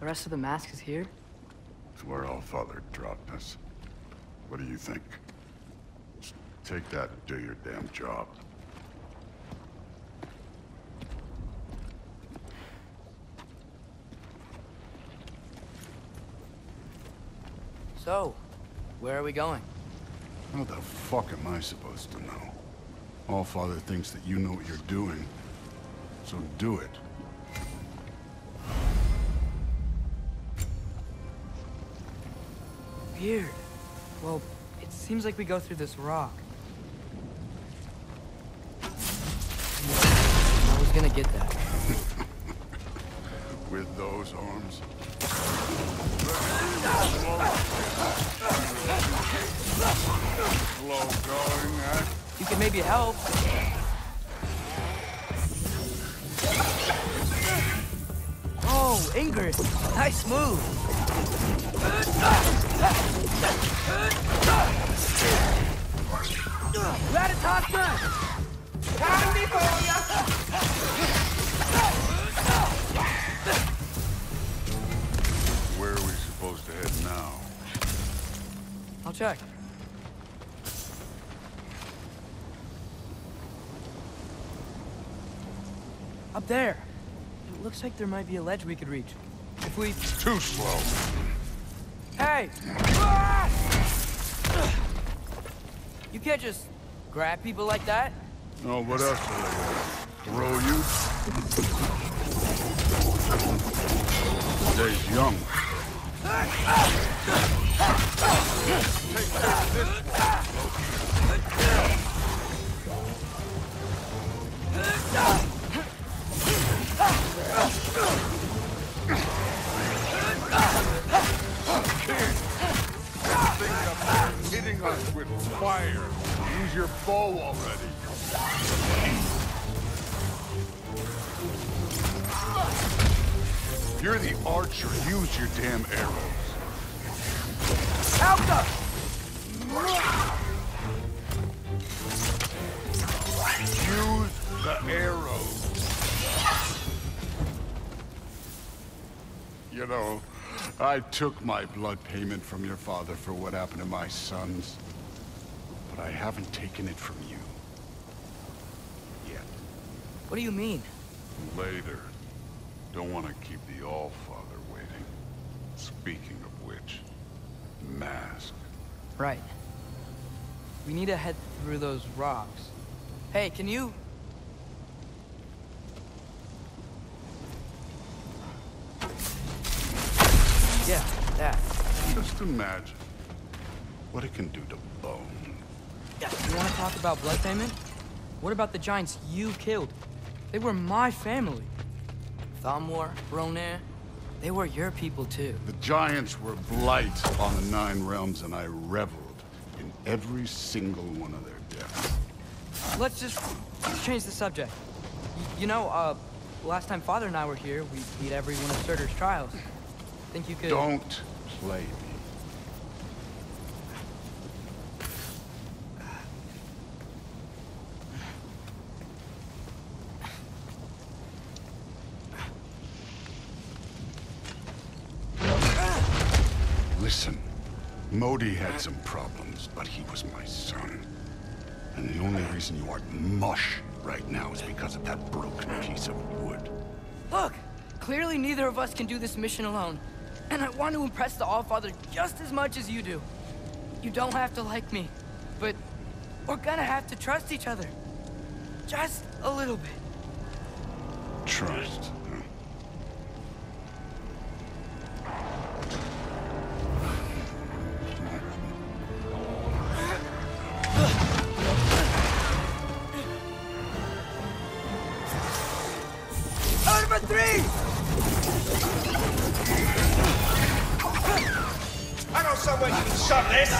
The rest of the mask is here? It's where all Father dropped us. What do you think? Just take that and do your damn job. So, where are we going? How the fuck am I supposed to know? All Father thinks that you know what you're doing. So do it. Weird. Well, it seems like we go through this rock. I was gonna get that. With those arms? Slow going, eh? You can maybe help. Oh, Ingrid! Nice move! Ratatoskr! Coming for ya! Where are we supposed to head now? I'll check. Up there. It looks like there might be a ledge we could reach. If we... Too slow. Hey! You can't just grab people like that. Oh, what else? Throw you? Stay young. Hitting Use your damn arrows. Alka! Use the arrows. You know, I took my blood payment from your father for what happened to my sons. But I haven't taken it from you. Yet. What do you mean? Later. Don't want to keep the All-Father waiting. Speaking of which, mask. Right. We need to head through those rocks. Hey, can you... Yeah, that. Just imagine what it can do to bone. You want to talk about blood payment? What about the giants you killed? They were my family. Thamur, Hrungnir, they were your people too. The giants were blight on the Nine Realms, and I reveled in every single one of their deaths. Let's just change the subject. Y- you know, uh, last time Father and I were here, we beat every one of Surtur's trials. Think you could... Don't play me. Listen, Modi had some problems, but he was my son. And the only reason you aren't mush right now is because of that broken piece of wood. Look! Clearly neither of us can do this mission alone. And I want to impress the Allfather just as much as you do. You don't have to like me, but we're gonna have to trust each other. Just a little bit. Trust. I know somewhere you can shove this.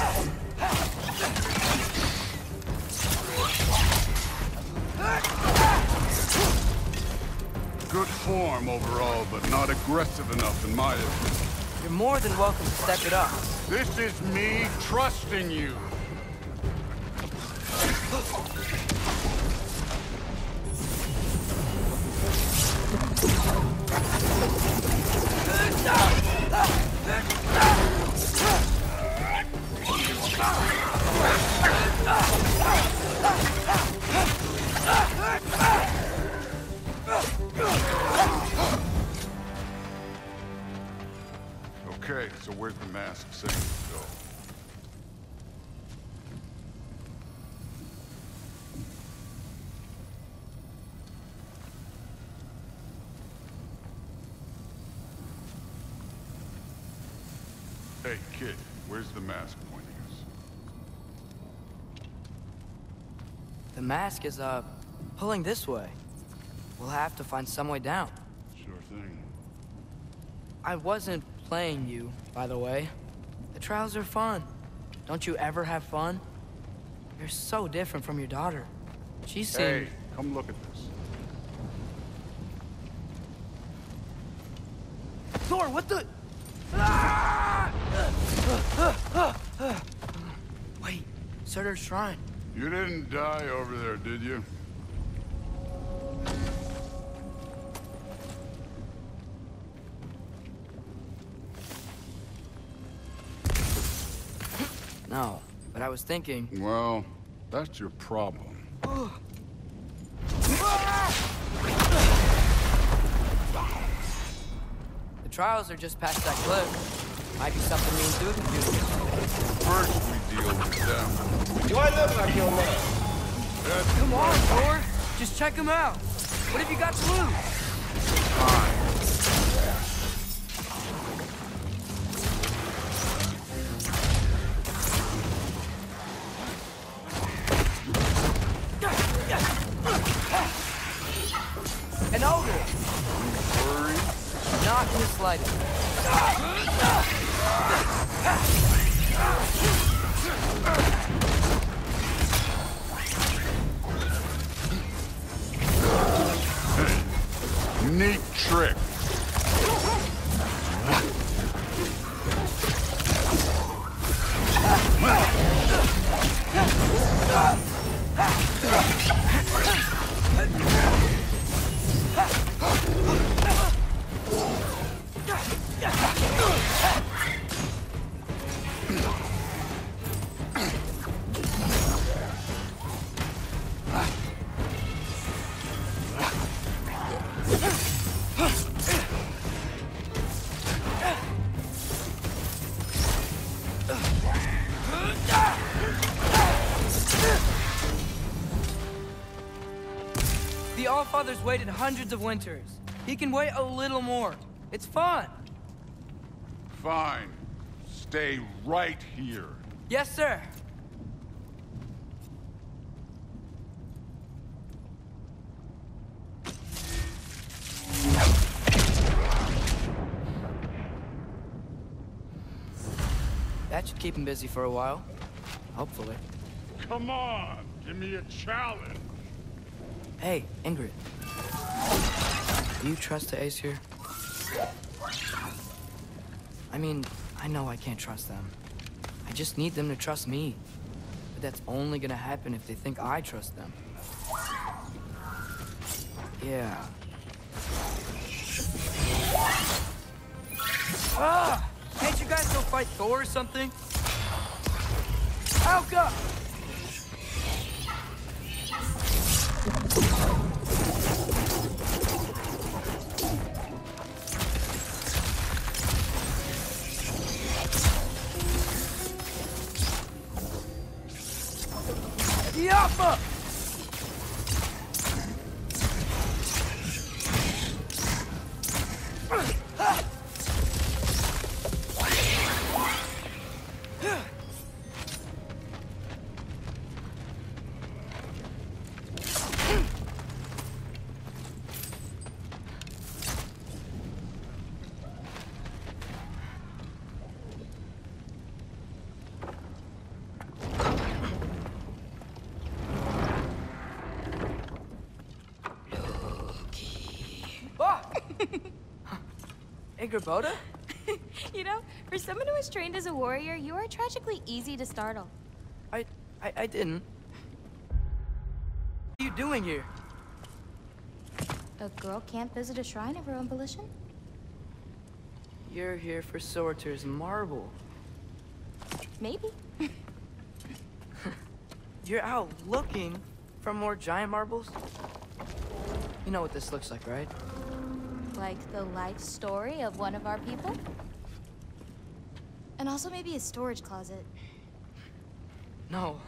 Good form overall, but not aggressive enough in my opinion. You're more than welcome to step it up. This is me trusting you. Mask pointing us? The mask is, uh, pulling this way. We'll have to find some way down. Sure thing. I wasn't playing you, by the way. The trials are fun. Don't you ever have fun? You're so different from your daughter. She seemed... Hey, come look at this. Thor, what the... Ah! Wait, Surtur's shrine. You didn't die over there, did you? No, but I was thinking... Well, that's your problem. The trials are just past that cliff. Might be something me and Dude can do. First we deal with them. Do I look like your man? That's Come on, Thor. Just check him out. What have you got to lose? An ogre. worried. Not in the slightest. Neat trick. Allfather's waited hundreds of winters. He can wait a little more. It's fun. Fine. Stay right here. Yes, sir. That should keep him busy for a while. Hopefully. Come on, give me a challenge. Hey, Ingrid. Do you trust the here? I mean, I know I can't trust them. I just need them to trust me. But that's only gonna happen if they think I trust them. Yeah. Ah! Can't you guys go fight Thor or something? Alka! Yappa! Angrboda? You know, for someone who was trained as a warrior, you are tragically easy to startle. I, I, I didn't. What are you doing here? A girl can't visit a shrine of her own volition? You're here for Surtur's marble. Maybe. You're out looking for more giant marbles? You know what this looks like, right? Like the life story of one of our people? And also maybe a storage closet. No.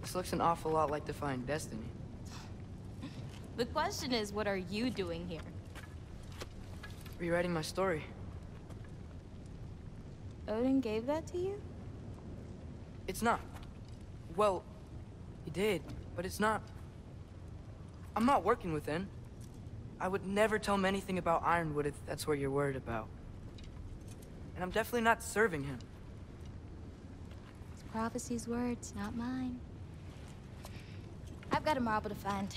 This looks an awful lot like Defying Destiny. The question is, what are you doing here? Rewriting my story. Odin gave that to you? It's not. Well, he did, but it's not. I'm not working with him. I would never tell him anything about Ironwood if that's what you're worried about. And I'm definitely not serving him. It's prophecy's words, not mine. I've got a marble to find.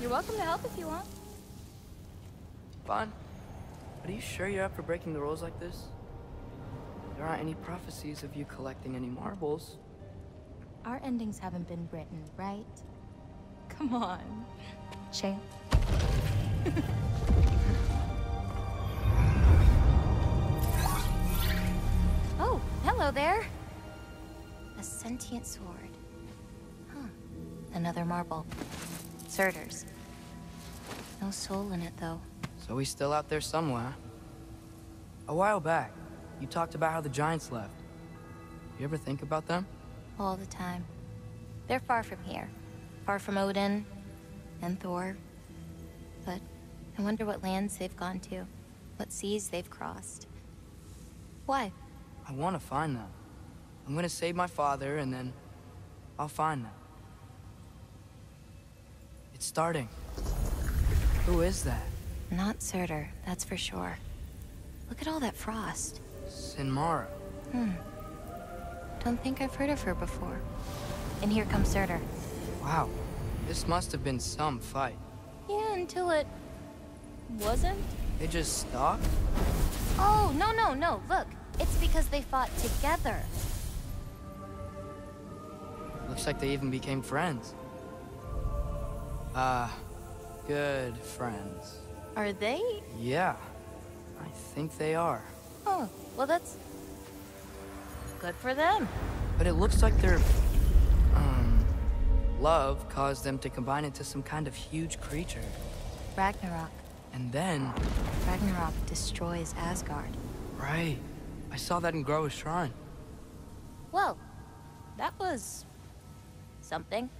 You're welcome to help if you want. But are you sure you're up for breaking the rules like this? There aren't any prophecies of you collecting any marbles. Our endings haven't been written, right? Come on. Champ. oh, hello there. A sentient sword. Huh. Another marble. Surtur's. No soul in it, though. So he's still out there somewhere. A while back, you talked about how the Giants left. You ever think about them? All the time. They're far from here. Far from Odin and Thor. But I wonder what lands they've gone to. What seas they've crossed. Why? I want to find them. I'm gonna save my father, and then I'll find them. It's starting. Who is that? Not Surtur, that's for sure. Look at all that frost. Sinmara. Hmm. Don't think I've heard of her before. And here comes Surtur. Wow. This must have been some fight. Yeah, until it... wasn't? They just stopped? Oh, no, no, no, look. It's because they fought together. Looks like they even became friends. Ah, good friends. Are they? Yeah, I think they are. Oh, well that's... good for them. But it looks like their, um, love caused them to combine into some kind of huge creature. Ragnarok. And then, Ragnarok destroys Asgard. right, I saw that in Groa's shrine. Well, that was... something.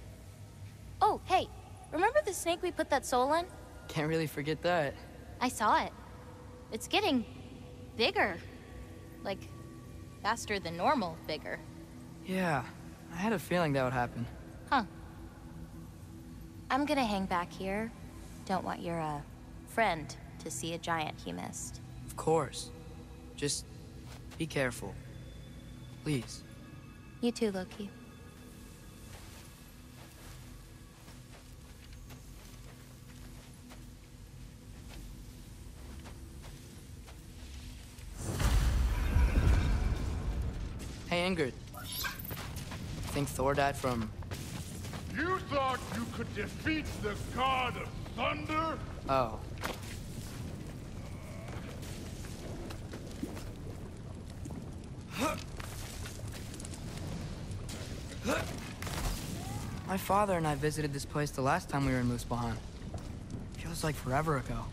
Oh, hey, remember the snake we put that soul in? Can't really forget that. I saw it. It's getting bigger. Like, faster than normal bigger. Yeah, I had a feeling that would happen. Huh. I'm gonna hang back here. Don't want your, uh, friend to see a giant he missed. Of course. Just be careful. Please. You too, Loki. Hey, Ingrid. Think Thor died from... You thought you could defeat the god of thunder? Oh. My father and I visited this place the last time we were in Muspelheim. Feels like forever ago.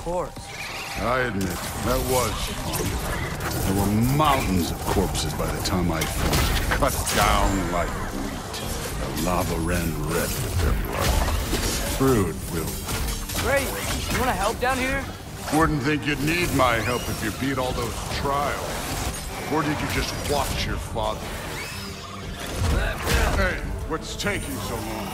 Of course. I admit, that was fun. There were mountains of corpses by the time I finished, cut down like wheat. The lava ran red with their blood. Screwed, Will. Great. You wanna help down here? Wouldn't think you'd need my help if you beat all those trials. Or did you just watch your father? Hey, what's taking so long?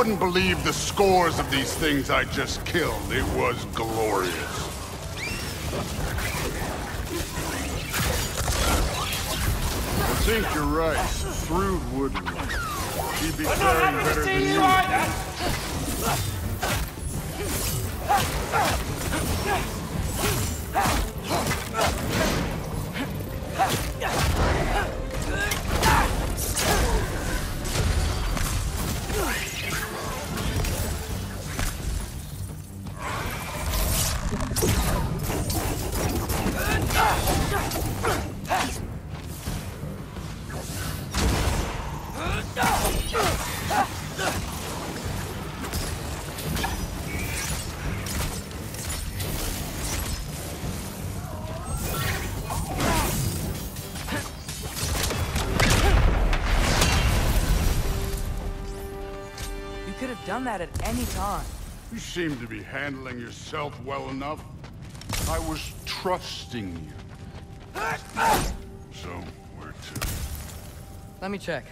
wouldn't believe the scores of these things I just killed. It was glorious. I think you're right. Shrewd woodland. He'd be I'm not happy to see you you. either! You done that at any time. You seem to be handling yourself well enough. I was trusting you. So, where to? Let me check.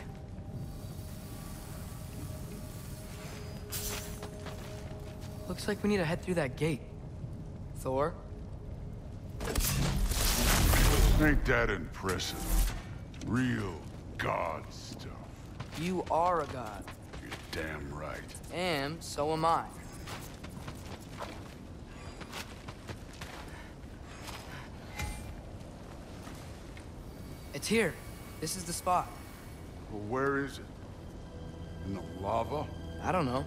Looks like we need to head through that gate. Thor? Ain't that impressive? Real god stuff. You are a god. Damn right. And so am I. It's here. This is the spot. Well, where is it? In the lava? I don't know.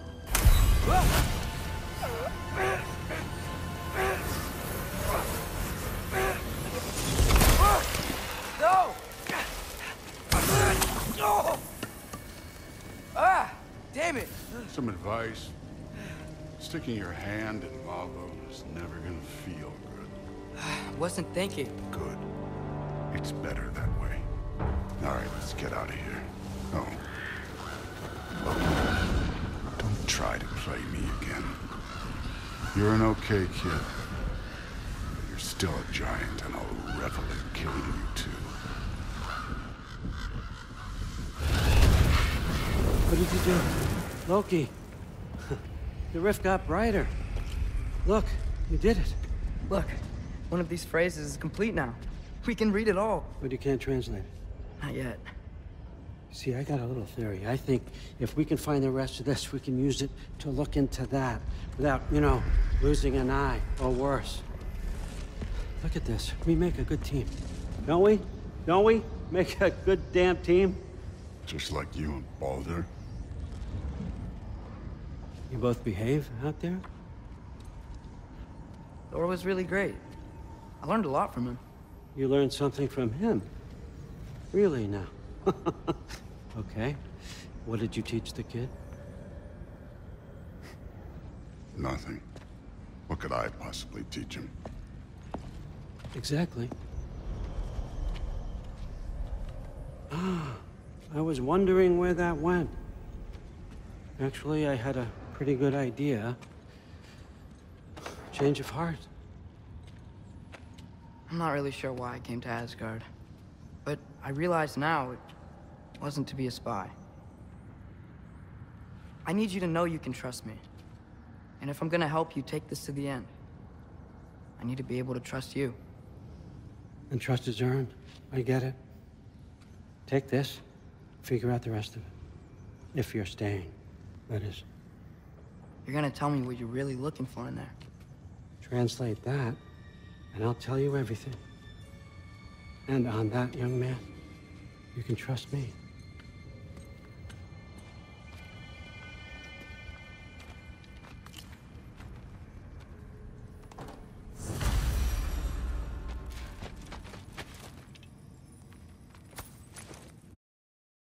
Some advice. Sticking your hand in lava is never gonna feel good. I wasn't thinking. Good. It's better that way. All right, let's get out of here. Oh. Look, don't try to play me again. You're an okay kid. But you're still a giant, and I'll revel in killing you too. What did you do? Loki. the rift got brighter. Look, you did it. Look, one of these phrases is complete now. We can read it all. But you can't translate it. Not yet. See, I got a little theory. I think if we can find the rest of this, we can use it to look into that without, you know, losing an eye or worse. Look at this. We make a good team. Don't we? Don't we? Make a good damn team? Just like you and Baldur. You both behave out there? Thor was really great. I learned a lot from him. You learned something from him. Really now? okay. What did you teach the kid? Nothing. What could I possibly teach him? Exactly. Ah, I was wondering where that went. Actually, I had a pretty good idea. Change of heart. I'm not really sure why I came to Asgard. But I realize now it wasn't to be a spy. I need you to know you can trust me. And if I'm gonna help you take this to the end, I need to be able to trust you. And trust is earned. I get it. Take this, figure out the rest of it. If you're staying, that is. You're gonna tell me what you're really looking for in there. Translate that, and I'll tell you everything. And on that, young man, you can trust me.